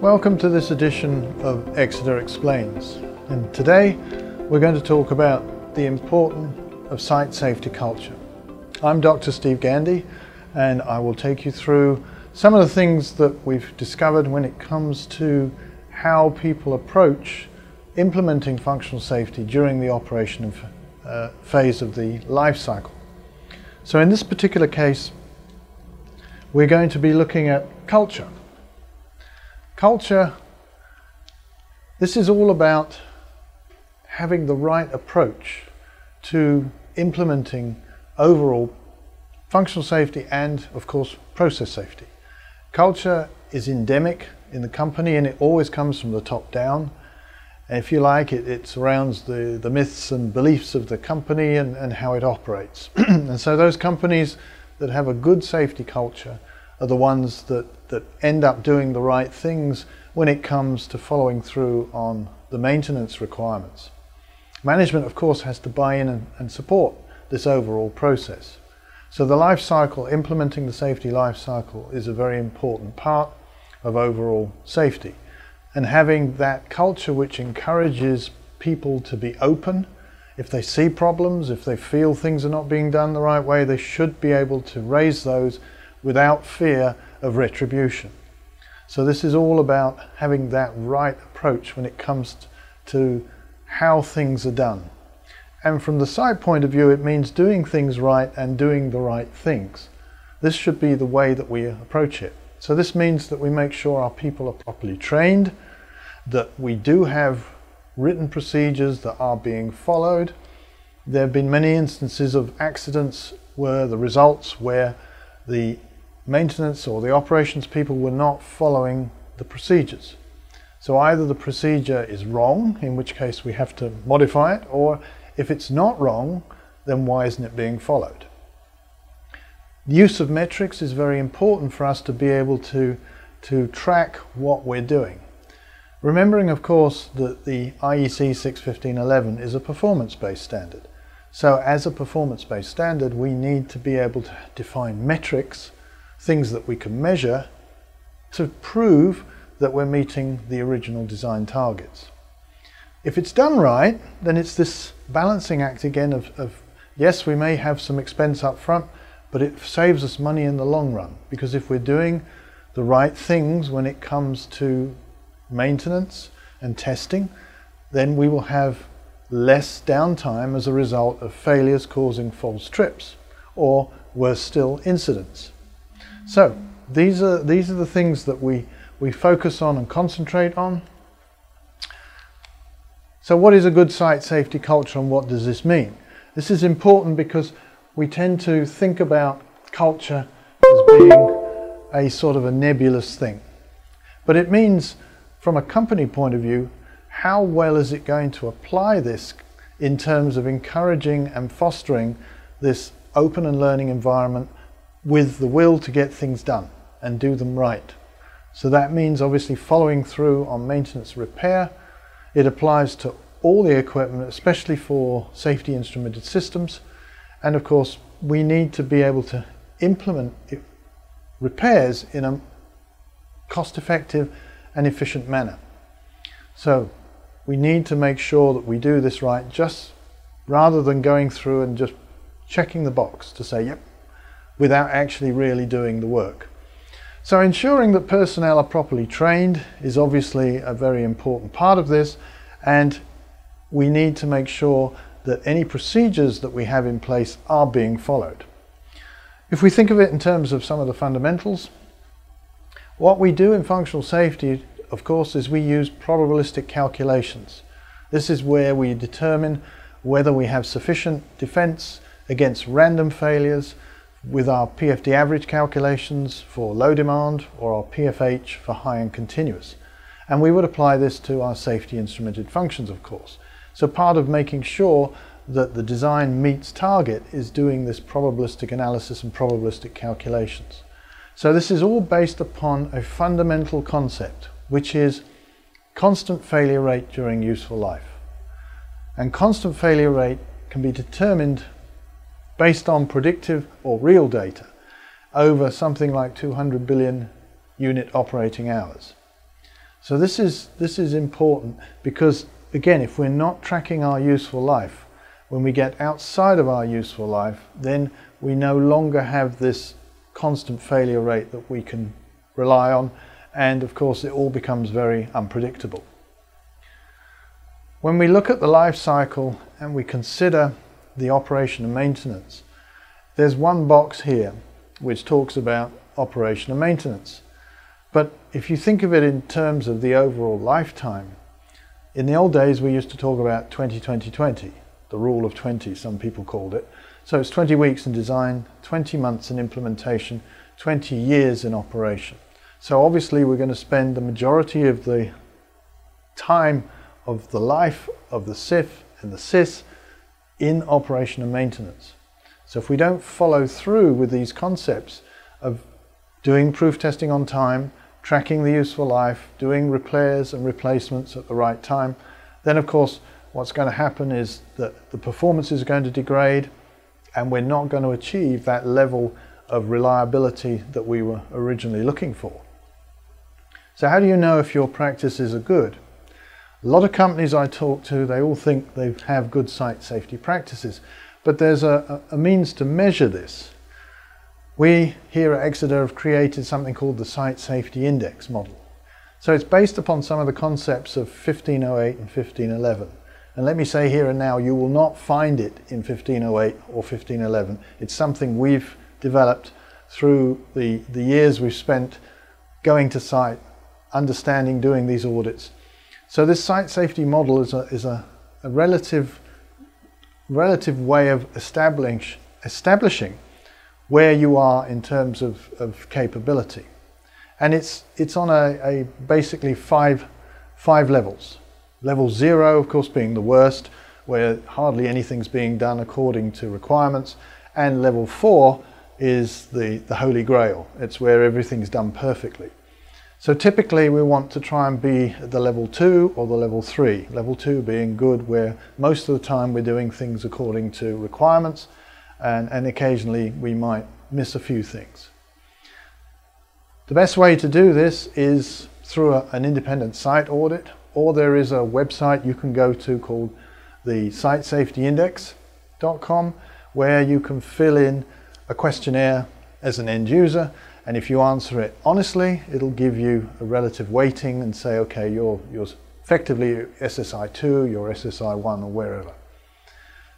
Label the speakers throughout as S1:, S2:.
S1: Welcome to this edition of exida Explains. And today we're going to talk about the importance of site safety culture. I'm Dr. Steve Gandy and I will take you through some of the things that we've discovered when it comes to how people approach implementing functional safety during the operation uh, phase of the life cycle. So in this particular case, we're going to be looking at culture. Culture, this is all about having the right approach to implementing overall functional safety and, of course, process safety. Culture is endemic in the company and it always comes from the top down. If you like, it, it surrounds the, the myths and beliefs of the company and, and how it operates. and so those companies that have a good safety culture are the ones that, that end up doing the right things when it comes to following through on the maintenance requirements. Management, of course, has to buy in and, and support this overall process. So the life cycle, implementing the safety life cycle is a very important part of overall safety. And having that culture which encourages people to be open, if they see problems, if they feel things are not being done the right way, they should be able to raise those without fear of retribution. So this is all about having that right approach when it comes to how things are done. And from the side point of view, it means doing things right and doing the right things. This should be the way that we approach it. So this means that we make sure our people are properly trained, that we do have written procedures that are being followed. There have been many instances of accidents where the results where the maintenance or the operations people were not following the procedures. So either the procedure is wrong, in which case we have to modify it, or if it's not wrong, then why isn't it being followed? The use of metrics is very important for us to be able to, to track what we're doing. Remembering, of course, that the IEC 61511 is a performance-based standard. So as a performance-based standard, we need to be able to define metrics things that we can measure to prove that we're meeting the original design targets. If it's done right, then it's this balancing act again of, of yes, we may have some expense up front, but it saves us money in the long run because if we're doing the right things when it comes to maintenance and testing, then we will have less downtime as a result of failures causing false trips or worse still incidents. So these are, these are the things that we, we focus on and concentrate on. So what is a good site safety culture and what does this mean? This is important because we tend to think about culture as being a sort of a nebulous thing. But it means from a company point of view, how well is it going to apply this in terms of encouraging and fostering this open and learning environment with the will to get things done and do them right. So that means obviously following through on maintenance repair. It applies to all the equipment, especially for safety instrumented systems. And of course, we need to be able to implement repairs in a cost effective and efficient manner. So we need to make sure that we do this right just rather than going through and just checking the box to say, yep, without actually really doing the work. So ensuring that personnel are properly trained is obviously a very important part of this and we need to make sure that any procedures that we have in place are being followed. If we think of it in terms of some of the fundamentals, what we do in functional safety, of course, is we use probabilistic calculations. This is where we determine whether we have sufficient defense against random failures with our PFD average calculations for low demand or our PFH for high and continuous. And we would apply this to our safety instrumented functions, of course. So part of making sure that the design meets target is doing this probabilistic analysis and probabilistic calculations. So this is all based upon a fundamental concept, which is constant failure rate during useful life. And constant failure rate can be determined based on predictive or real data over something like 200 billion unit operating hours. So this is, this is important because, again, if we're not tracking our useful life, when we get outside of our useful life, then we no longer have this constant failure rate that we can rely on, and of course it all becomes very unpredictable. When we look at the life cycle and we consider the operation and maintenance, there's one box here which talks about operation and maintenance. But if you think of it in terms of the overall lifetime, in the old days we used to talk about 20-20-20, the rule of 20 some people called it. So it's 20 weeks in design, 20 months in implementation, 20 years in operation. So obviously we're going to spend the majority of the time of the life of the SIF and the SIS in operation and maintenance. So if we don't follow through with these concepts of doing proof testing on time, tracking the useful life, doing repairs and replacements at the right time, then of course what's going to happen is that the performance is going to degrade and we're not going to achieve that level of reliability that we were originally looking for. So how do you know if your practices are good? A lot of companies I talk to, they all think they have good site safety practices, but there's a, a means to measure this. We here at exida have created something called the Site Safety Index model. So it's based upon some of the concepts of 1508 and 1511. And let me say here and now, you will not find it in 1508 or 1511. It's something we've developed through the, the years we've spent going to site, understanding, doing these audits. So this site safety model is a, is a, a relative, relative way of establish, establishing where you are in terms of, of capability. And it's, it's on a, a basically five, five levels. Level zero, of course, being the worst, where hardly anything's being done according to requirements. And level four is the, the holy grail. It's where everything's done perfectly. So typically we want to try and be at the level two or the level three. Level two being good where most of the time we're doing things according to requirements and, and occasionally we might miss a few things. The best way to do this is through a, an independent site audit or there is a website you can go to called the sitesafetyindex.com where you can fill in a questionnaire as an end user and if you answer it honestly it'll give you a relative weighting and say okay you're, you're effectively SSI 2, you're SSI 1 or wherever.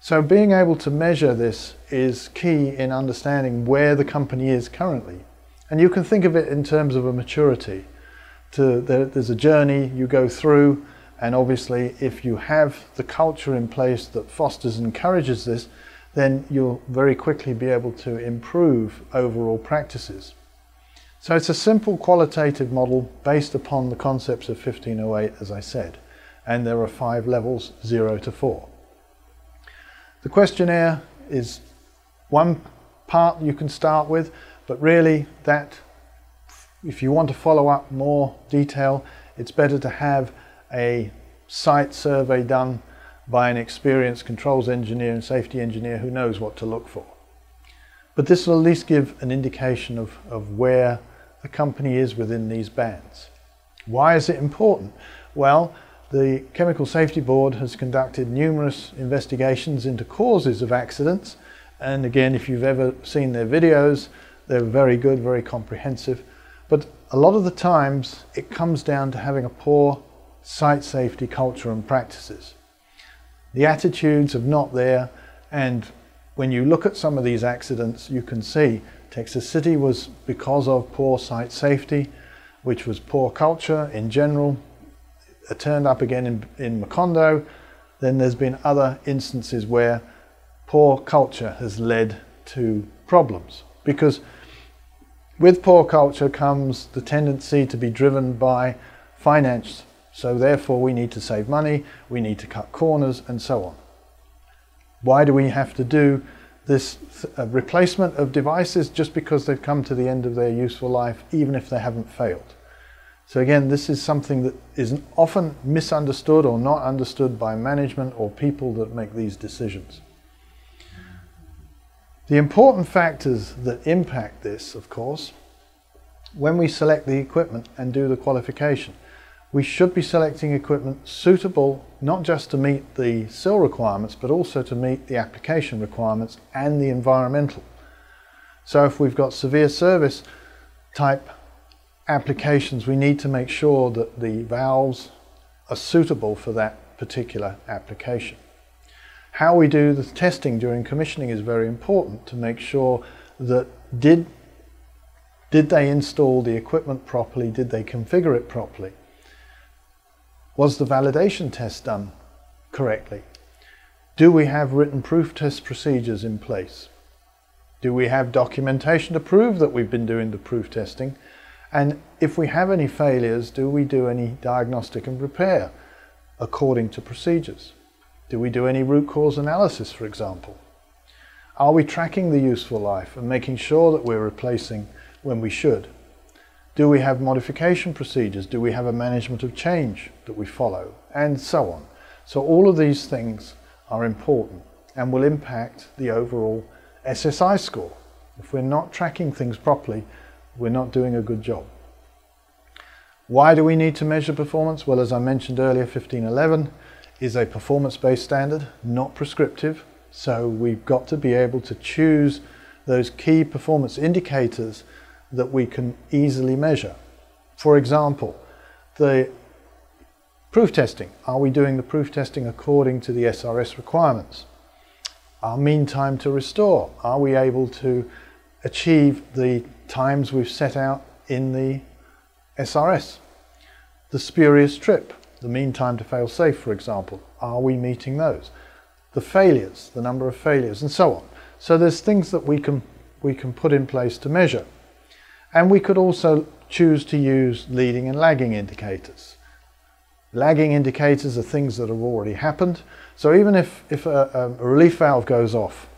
S1: So being able to measure this is key in understanding where the company is currently. And you can think of it in terms of a maturity to there, there's a journey you go through and obviously if you have the culture in place that fosters and encourages this then you'll very quickly be able to improve overall practices. So it's a simple qualitative model based upon the concepts of 1508 as I said and there are five levels 0 to 4. The questionnaire is one part you can start with but really that if you want to follow up more detail, it's better to have a site survey done by an experienced controls engineer and safety engineer who knows what to look for. But this will at least give an indication of, of where the company is within these bands. Why is it important? Well, the Chemical Safety Board has conducted numerous investigations into causes of accidents and again if you've ever seen their videos they're very good, very comprehensive but a lot of the times it comes down to having a poor site safety culture and practices. The attitudes are not there and when you look at some of these accidents you can see Texas City was because of poor site safety which was poor culture in general. It turned up again in, in Macondo. Then there's been other instances where poor culture has led to problems because with poor culture comes the tendency to be driven by finance. So therefore we need to save money, we need to cut corners and so on. Why do we have to do this uh, replacement of devices just because they've come to the end of their useful life, even if they haven't failed? So again, this is something that is often misunderstood or not understood by management or people that make these decisions. The important factors that impact this, of course, when we select the equipment and do the qualification. We should be selecting equipment suitable not just to meet the SIL requirements, but also to meet the application requirements and the environmental. So if we've got severe service type applications, we need to make sure that the valves are suitable for that particular application. How we do the testing during commissioning is very important to make sure that did, did they install the equipment properly, did they configure it properly? Was the validation test done correctly? Do we have written proof test procedures in place? Do we have documentation to prove that we've been doing the proof testing? And if we have any failures, do we do any diagnostic and repair according to procedures? Do we do any root cause analysis, for example? Are we tracking the useful life and making sure that we're replacing when we should? Do we have modification procedures? Do we have a management of change that we follow? And so on. So all of these things are important and will impact the overall SSI score. If we're not tracking things properly, we're not doing a good job. Why do we need to measure performance? Well, as I mentioned earlier, 1511 is a performance-based standard, not prescriptive. So we've got to be able to choose those key performance indicators that we can easily measure. For example, the proof testing. Are we doing the proof testing according to the SRS requirements? Our mean time to restore. Are we able to achieve the times we've set out in the SRS? The spurious trip, the mean time to fail safe, for example. Are we meeting those? The failures, the number of failures, and so on. So there's things that we can, we can put in place to measure. And we could also choose to use leading and lagging indicators. Lagging indicators are things that have already happened. So even if, if a, a relief valve goes off,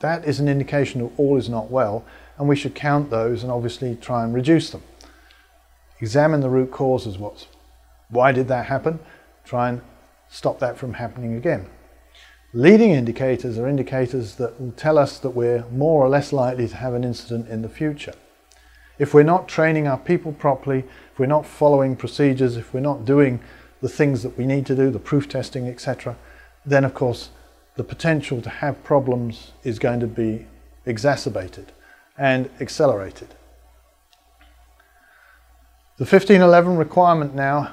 S1: that is an indication that all is not well, and we should count those and obviously try and reduce them. Examine the root causes. What's, why did that happen? Try and stop that from happening again. Leading indicators are indicators that will tell us that we're more or less likely to have an incident in the future. If we're not training our people properly, if we're not following procedures, if we're not doing the things that we need to do, the proof testing, etc., then of course the potential to have problems is going to be exacerbated and accelerated. The 1511 requirement now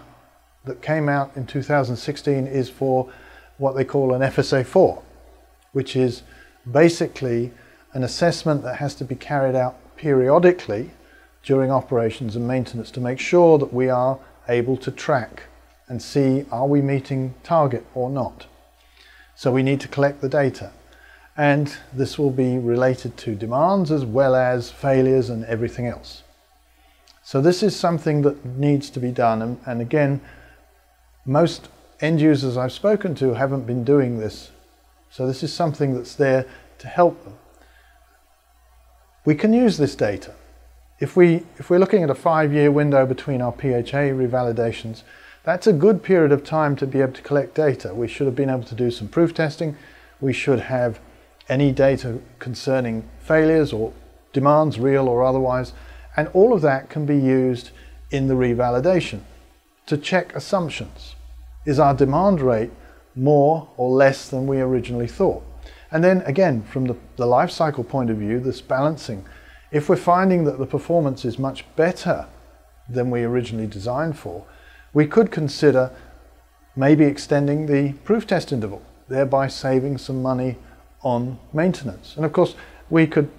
S1: that came out in 2016 is for what they call an FSA4, which is basically an assessment that has to be carried out periodically during operations and maintenance to make sure that we are able to track and see are we meeting target or not. So we need to collect the data and this will be related to demands as well as failures and everything else. So this is something that needs to be done and, and again most end users I've spoken to haven't been doing this so this is something that's there to help them. We can use this data if, we, if we're looking at a five-year window between our PHA revalidations, that's a good period of time to be able to collect data. We should have been able to do some proof testing. We should have any data concerning failures or demands, real or otherwise, and all of that can be used in the revalidation to check assumptions. Is our demand rate more or less than we originally thought? And then again, from the, the life cycle point of view, this balancing if we're finding that the performance is much better than we originally designed for, we could consider maybe extending the proof test interval, thereby saving some money on maintenance. And of course, we could,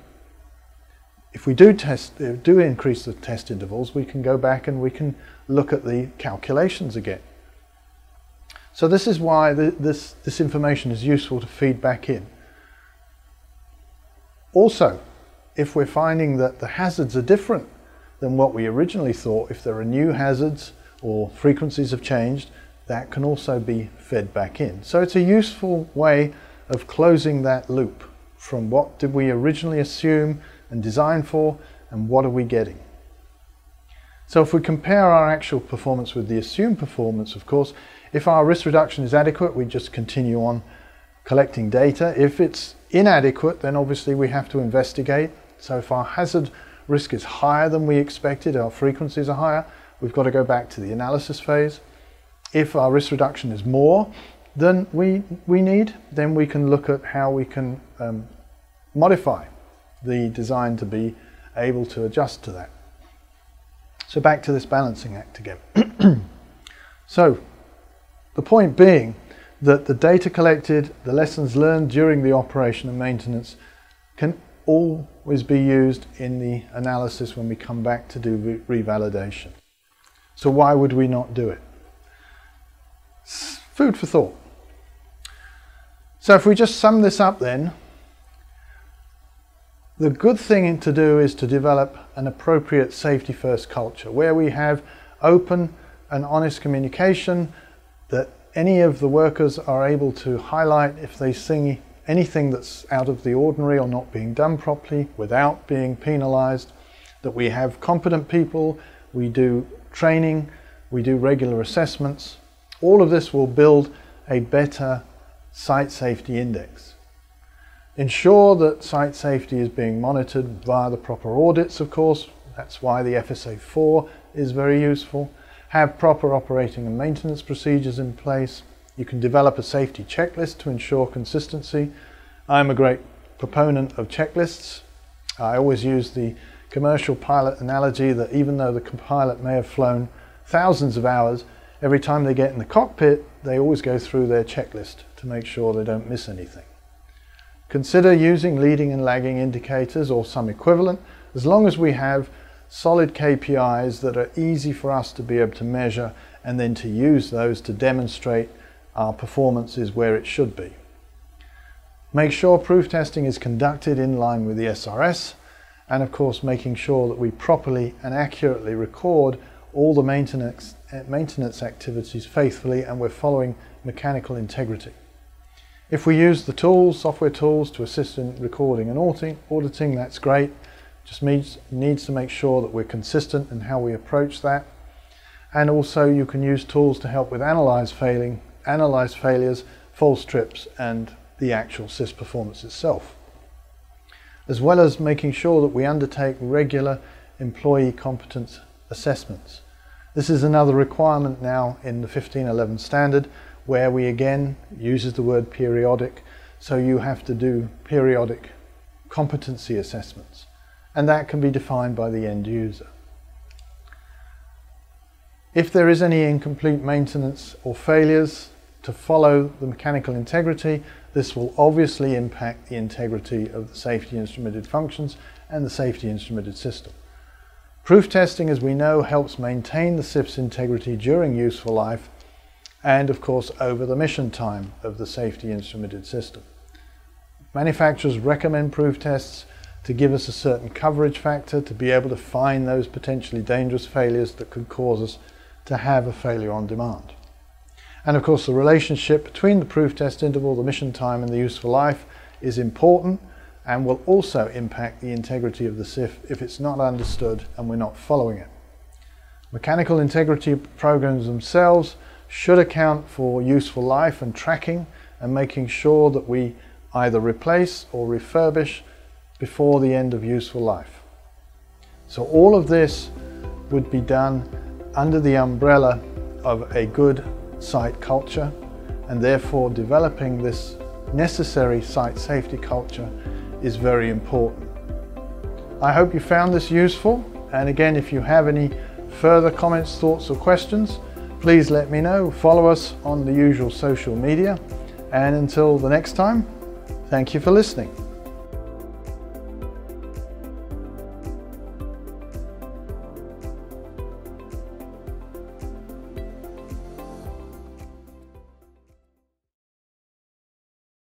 S1: if we do test, do increase the test intervals, we can go back and we can look at the calculations again. So this is why the, this, this information is useful to feed back in. Also, if we're finding that the hazards are different than what we originally thought, if there are new hazards or frequencies have changed, that can also be fed back in. So it's a useful way of closing that loop from what did we originally assume and design for and what are we getting. So if we compare our actual performance with the assumed performance, of course, if our risk reduction is adequate, we just continue on collecting data. If it's inadequate, then obviously we have to investigate so if our hazard risk is higher than we expected, our frequencies are higher, we've got to go back to the analysis phase. If our risk reduction is more than we, we need, then we can look at how we can um, modify the design to be able to adjust to that. So back to this balancing act again. so the point being that the data collected, the lessons learned during the operation and maintenance can always be used in the analysis when we come back to do re revalidation. So why would we not do it? Food for thought. So if we just sum this up then, the good thing to do is to develop an appropriate safety first culture where we have open and honest communication that any of the workers are able to highlight if they see anything that's out of the ordinary or not being done properly without being penalized, that we have competent people, we do training, we do regular assessments. All of this will build a better site safety index. Ensure that site safety is being monitored via the proper audits, of course. That's why the FSA 4 is very useful. Have proper operating and maintenance procedures in place. You can develop a safety checklist to ensure consistency. I'm a great proponent of checklists. I always use the commercial pilot analogy that even though the pilot may have flown thousands of hours, every time they get in the cockpit, they always go through their checklist to make sure they don't miss anything. Consider using leading and lagging indicators or some equivalent as long as we have solid KPIs that are easy for us to be able to measure and then to use those to demonstrate our performance is where it should be. Make sure proof testing is conducted in line with the SRS and of course making sure that we properly and accurately record all the maintenance, eh, maintenance activities faithfully and we're following mechanical integrity. If we use the tools, software tools to assist in recording and auditing, that's great. Just needs, needs to make sure that we're consistent in how we approach that. And also you can use tools to help with analyze failing, analyze failures, false trips and the actual SIS performance itself. As well as making sure that we undertake regular employee competence assessments. This is another requirement now in the 1511 standard where we again uses the word periodic so you have to do periodic competency assessments and that can be defined by the end user. If there is any incomplete maintenance or failures to follow the mechanical integrity, this will obviously impact the integrity of the safety instrumented functions and the safety instrumented system. Proof testing, as we know, helps maintain the SIF's integrity during useful life and, of course, over the mission time of the safety instrumented system. Manufacturers recommend proof tests to give us a certain coverage factor to be able to find those potentially dangerous failures that could cause us to have a failure on demand. And of course the relationship between the proof test interval, the mission time and the useful life is important and will also impact the integrity of the SIF if it's not understood and we're not following it. Mechanical integrity programs themselves should account for useful life and tracking and making sure that we either replace or refurbish before the end of useful life. So all of this would be done under the umbrella of a good site culture and therefore developing this necessary site safety culture is very important. I hope you found this useful and again if you have any further comments, thoughts or questions please let me know. Follow us on the usual social media and until the next time, thank you for listening.